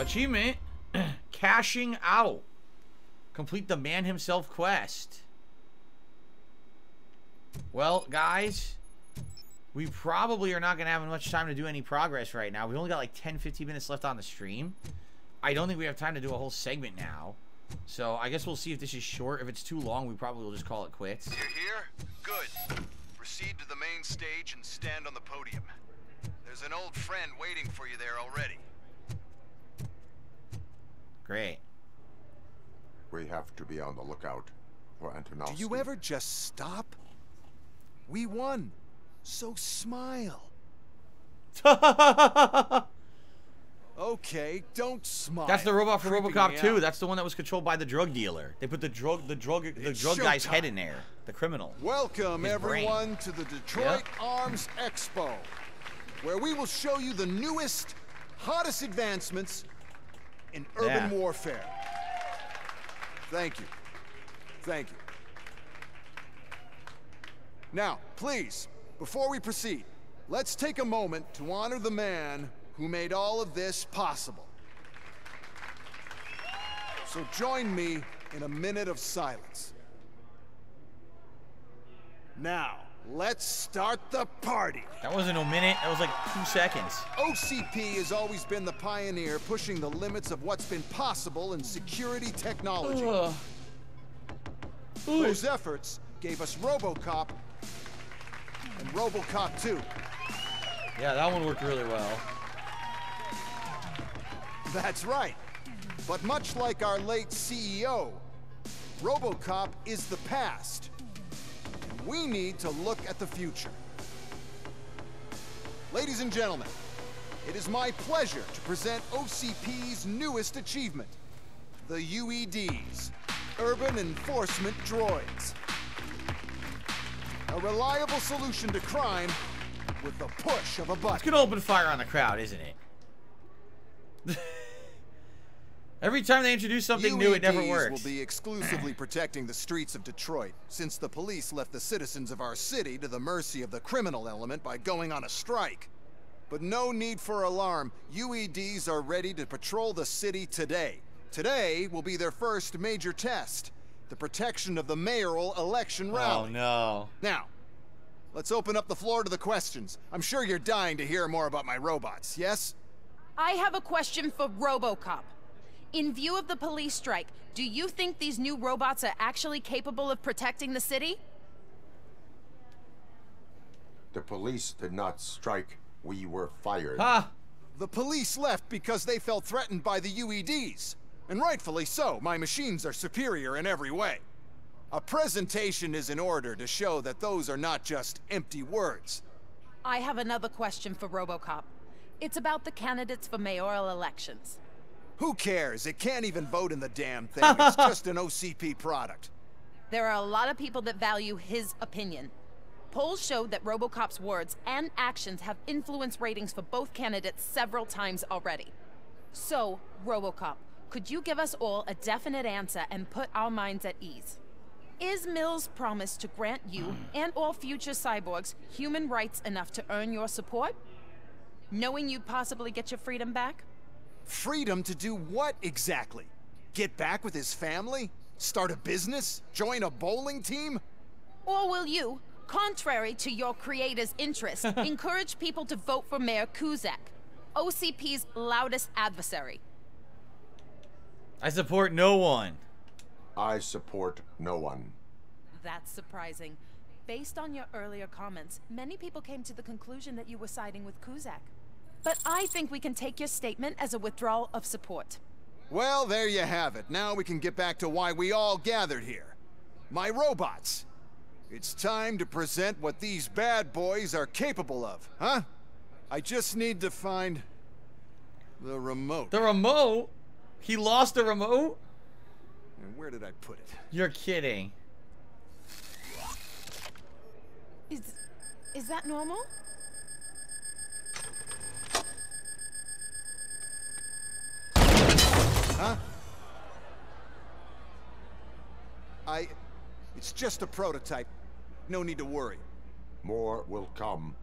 Achievement: Cashing out. Complete the man himself quest. Well, guys, we probably are not going to have much time to do any progress right now. We've only got like 10, 15 minutes left on the stream. I don't think we have time to do a whole segment now. So I guess we'll see if this is short. If it's too long, we probably will just call it quits. You're here? Good. Proceed to the main stage and stand on the podium. There's an old friend waiting for you there already. Great. We have to be on the lookout for Antonovsky. Do you ever just stop? We won. So smile. okay, don't smile. That's the robot for Creeping RoboCop me 2. out. That's the one that was controlled by the drug dealer. They put the drug the drug the It's drug guy's showtime. head in there. The criminal. Welcome, His brain. everyone, to the Detroit Arms Expo, where we will show you the newest, hottest advancements in urban Yeah. warfare. Thank you. Thank you. Now, please, before we proceed, let's take a moment to honor the man who made all of this possible. So join me in a minute of silence. Now, let's start the party. That wasn't a minute. That was like two seconds. OCP has always been the pioneer pushing the limits of what's been possible in security technology. Ugh. Those efforts gave us RoboCop and RoboCop 2. Yeah, that one worked really well. That's right. But much like our late CEO, RoboCop is the past. We need to look at the future. Ladies and gentlemen, it is my pleasure to present OCP's newest achievement, the UEDs, Urban Enforcement Droids. A reliable solution to crime with the push of a It's button. gonna open fire on the crowd, isn't it? Every time they introduce something new, it never UEDs works. will be exclusively protecting the streets of Detroit, since the police left the citizens of our city to the mercy of the criminal element by going on a strike. But no need for alarm. UEDs are ready to patrol the city today. Today will be their first major test, the protection of the mayoral election Oh no. Now, let's open up the floor to the questions. I'm sure you're dying to hear more about my robots, yes? I have a question for RoboCop. In view of the police strike, do you think these new robots are actually capable of protecting the city? The police did not strike. We were fired. The police left because they felt threatened by the UEDs. And rightfully so, my machines are superior in every way. A presentation is in order to show that those are not just empty words. I have another question for RoboCop. It's about the candidates for mayoral elections. Who cares? It can't even vote in the damn thing. It's just an OCP product. There are a lot of people that value his opinion. Polls show that RoboCop's words and actions have influenced ratings for both candidates several times already. So, RoboCop, could you give us all a definite answer and put our minds at ease? Is Mills' promise to grant you hmm. and all future cyborgs human rights enough to earn your support? Knowing you'd possibly get your freedom back? Freedom to do what exactly? Get back with his family? Start a business? Join a bowling team? Or will you, contrary to your creator's interest, encourage people to vote for Mayor Kuzak, OCP's loudest adversary? I support no one. I support no one. That's surprising. Based on your earlier comments, many people came to the conclusion that you were siding with Kuzak. But I think we can take your statement as a withdrawal of support. Well, there you have it. Now we can get back to why we all gathered here. My robots. It's time to present what these bad boys are capable of, huh? I just need to find the remote. The remote? He lost the remote? And where did I put it? You're kidding. Is is that normal? Huh? I... It's just a prototype. No need to worry. More will come.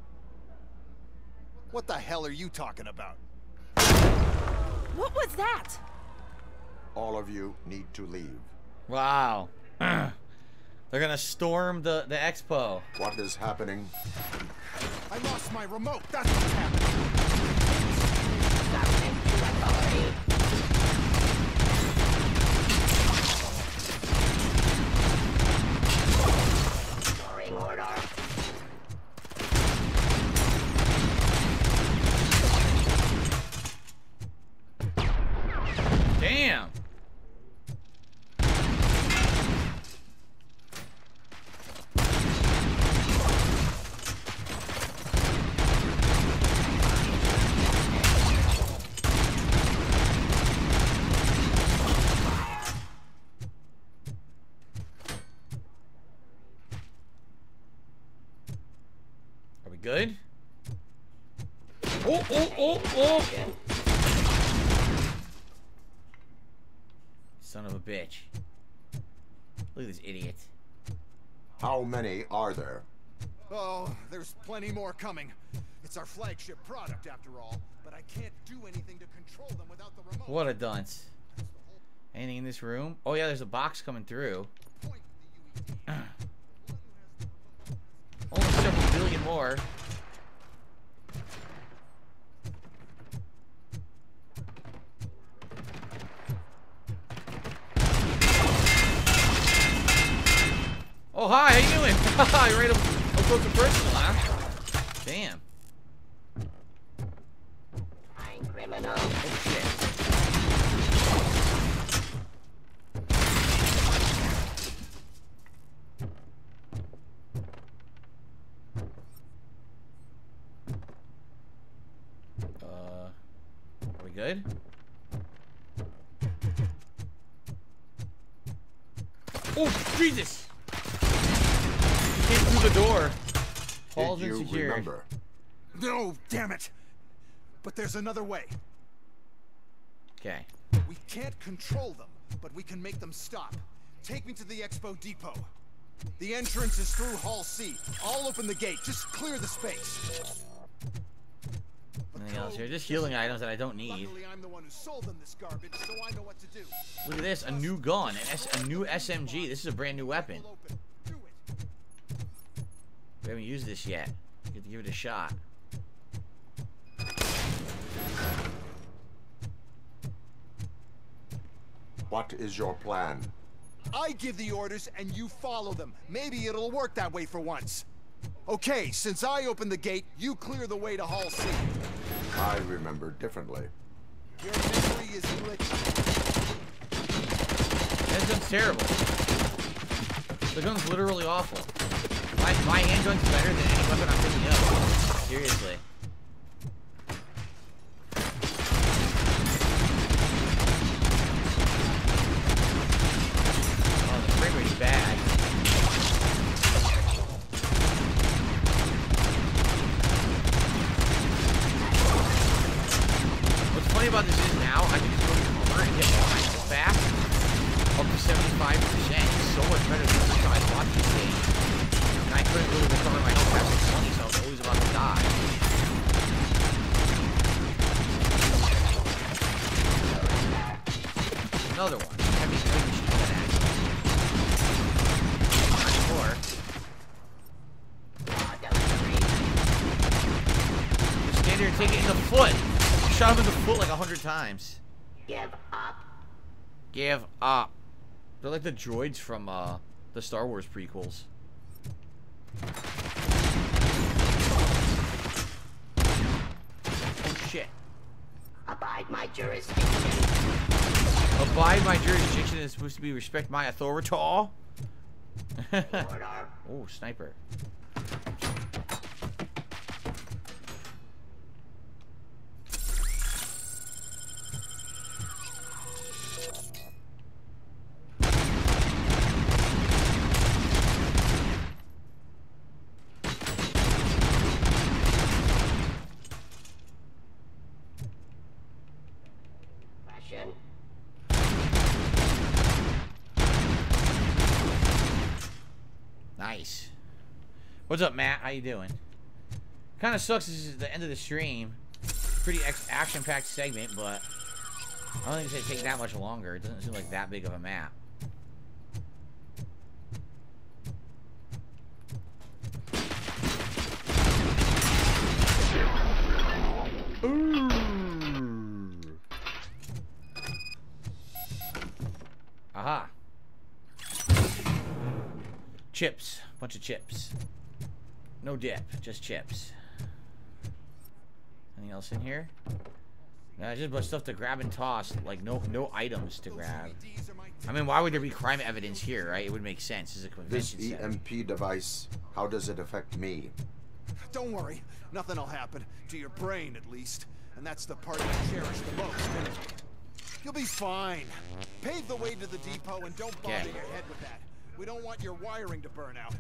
What the hell are you talking about? What was that? All of you need to leave. Wow. They're gonna storm the, the expo. What is happening? I lost my remote. That's what's happening. Damn. Are we good? Oh, oh, oh, oh! Son of a bitch. Look at this idiot. How many are there? Oh, there's plenty more coming. It's our flagship product after all, but I can't do anything to control them without the remote. What a dunce. Anything in this room? Oh yeah, there's a box coming through. Only several billion more. Oh hi, how you doing? Right up, up close and personal, huh? Damn. Oh shit. Uh, are we good? Oh, Jesus! He came through the door. Paul's Did you insecure. remember? No, damn it! But there's another way. Okay. We can't control them, but we can make them stop. Take me to the Expo Depot. The entrance is through Hall C. I'll open the gate. Just clear the space. Anything else here? Just healing items that I don't need. Luckily, I'm the one who sold them this garbage, so I know what to do. Look at this, a new gun, a new SMG. This is a brand new weapon. We haven't used this yet. Get to give it a shot. What is your plan? I give the orders and you follow them. Maybe it'll work that way for once. Okay, since I opened the gate, you clear the way to Hall C. I remember differently. Your memory is glitchy. That gun's terrible. The gun's literally awful. My, my handgun's better than any weapon I'm picking up. Seriously. Oh, the frame rate's bad. What's funny about this is now I can just go to the corner and get all my health back up to 75%. It's so much better than the first time I watched this game. And I couldn't really recover my health past 20, so I was always about to die. Another one. Heavy heavy machine gun action. Not anymore. Just stand there and take it in the foot. Shot him in the foot like a hundred times. Give up. Give up. They're like the droids from uh, the Star Wars prequels. Oh shit. Abide my jurisdiction. Abide my jurisdiction is supposed to be respect my authority. oh, sniper. What's up, Matt? How you doing? Kind of sucks this is the end of the stream. Pretty action-packed segment, but I don't think it's going to take that much longer. It doesn't seem like that big of a map. Ooh. Aha. Chips. Bunch of chips. No dip, just chips. Anything else in here? No, just a bunch of stuff to grab and toss. Like, no no items to grab. I mean, why would there be crime evidence here, right? It would make sense. This is a This convention center. EMP device, how does it affect me? Don't worry, nothing'll happen. To your brain, at least. And that's the part you cherish the most. You'll be fine. Pave the way to the depot and don't bother Okay. your head with that. We don't want your wiring to burn out.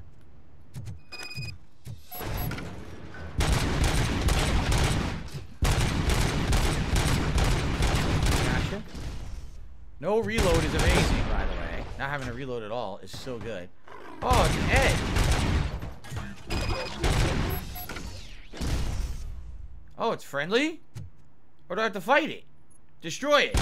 Gotcha. No reload is amazing, by the way. Not having to reload at all is so good. Oh, it's. Oh, it's friendly? Or do I have to fight it? Destroy it.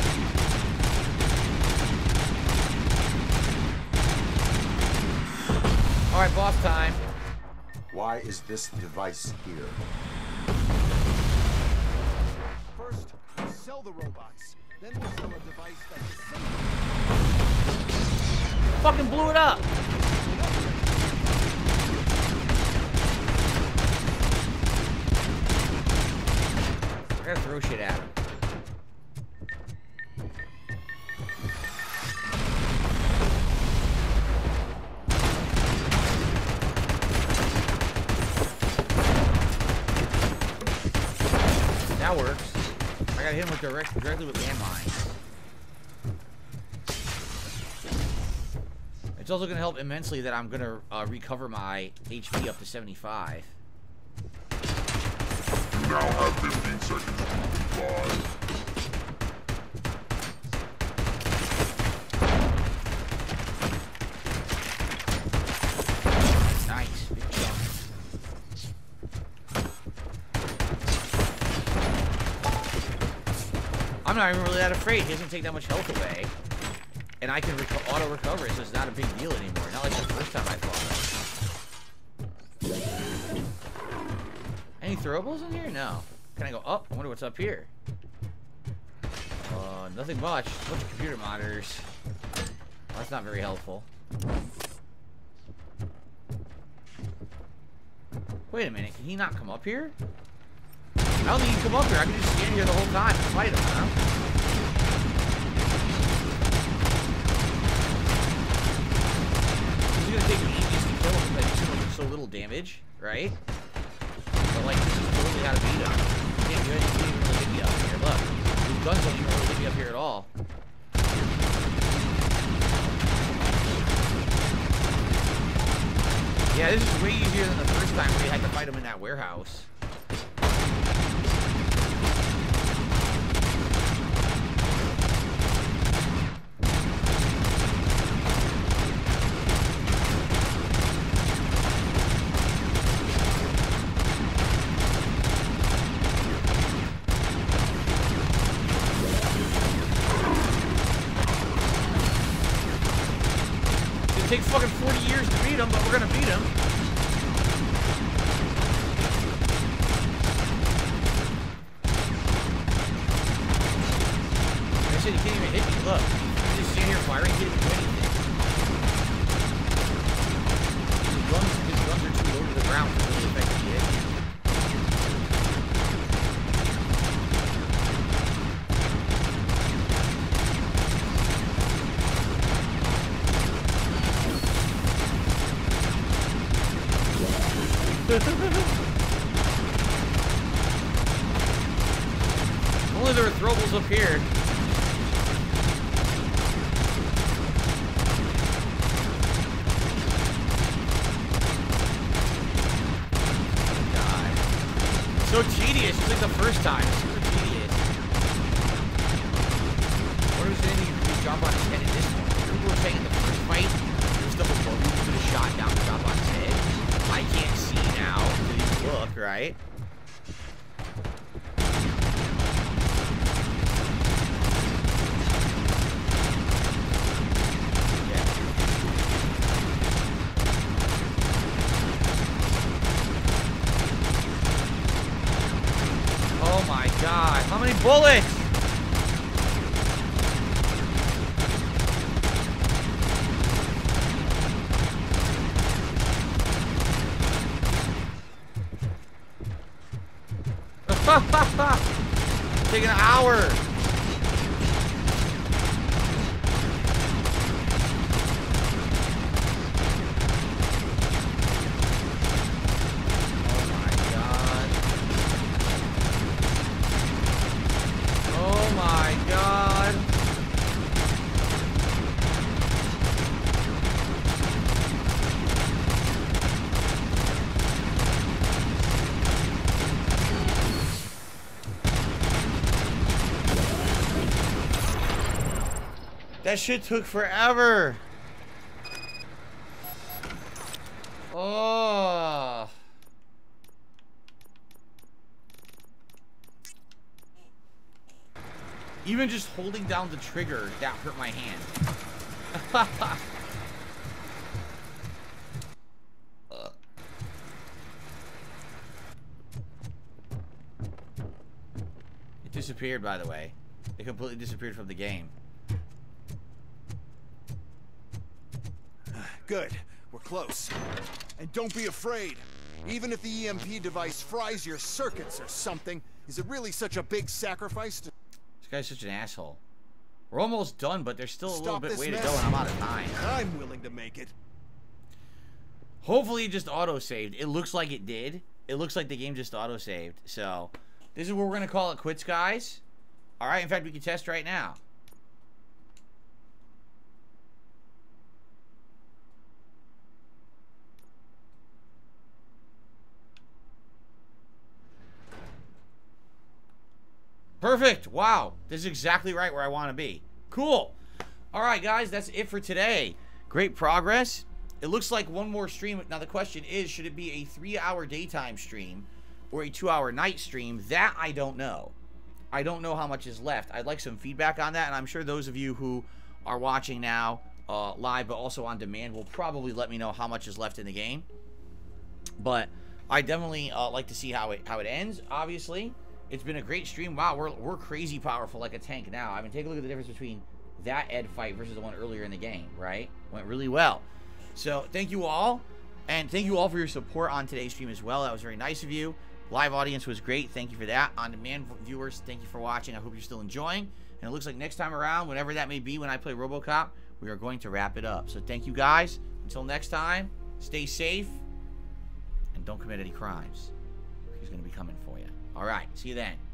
Alright, boss time. Why is this device here? First, sell the robots. Then we'll sell a device that's Fucking blew it up. I gotta throw shit at him. That works. I gotta hit him with direct, directly with landmines. It's also gonna help immensely that I'm gonna uh, recover my HP up to 75. You now have 15 seconds to comply. Nice. Big jump. I'm not even really that afraid. He doesn't take that much health away. And I can reco auto recover it, so it's not a big deal anymore. Not like the first time I fought him. Any throwables in here? No. Can I go up? I wonder what's up here. Uh, nothing much. A bunch of computer monitors. Well, that's not very helpful. Wait a minute, can he not come up here? I don't he can come up here. I can just stand here the whole time and fight him, huh? Gonna take ages to kill him, but he's gonna so little damage, right? But like, this is totally how to beat him. Anything, you can't even get me up here. Look, these guns don't even really me up here at all. Yeah, this is way easier than the first time you had to fight him in that warehouse. It takes fucking 40 years to beat him, but we're gonna beat him. Like I said, you can't even hit me. Look, you just stand here firing, you can't even do anything. His guns, his guns are too low to the ground to really effectively hit me. Only there were throwables up here. God. So tedious, just like the first time. Super tedious. What was anything you could drop on his head in this one? People were saying in the first fight, there was stuff above you could have shot down and drop on his head. I can't see now. Didn't look, right? Oh my god, how many bullets? Taking an hour. Oh my god. That shit took forever. Oh. Even just holding down the trigger, that hurt my hand. It disappeared, by the way. It completely disappeared from the game. Good. We're close. And don't be afraid. Even if the EMP device fries your circuits or something, is it really such a big sacrifice to This guy's such an asshole. We're almost done, but there's still a little bit way to go, and I'm out of time. I'm willing to make it. Hopefully it just auto-saved. It looks like it did. It looks like the game just auto-saved. So, this is where we're going to call it quits, guys. All right, in fact, we can test right now. Perfect. Wow. This is exactly right where I want to be. Cool. All right, guys, that's it for today. Great progress. It looks like one more stream. Now, the question is, should it be a three-hour daytime stream or a two-hour night stream? That I don't know. I don't know how much is left. I'd like some feedback on that, and I'm sure those of you who are watching now uh, live but also on demand will probably let me know how much is left in the game. But I definitely uh, like to see how it how it ends. Obviously, it's been a great stream. Wow, we're we're crazy powerful like a tank now. I mean, take a look at the difference between that Ed fight versus the one earlier in the game. Right, went really well. So thank you all, and thank you all for your support on today's stream as well. That was very nice of you. Live audience was great. Thank you for that. On demand viewers, thank you for watching. I hope you're still enjoying. And it looks like next time around, whenever that may be, when I play RoboCop, we are going to wrap it up. So thank you guys. Until next time, stay safe and don't commit any crimes. He's going to be coming for you. All right. See you then.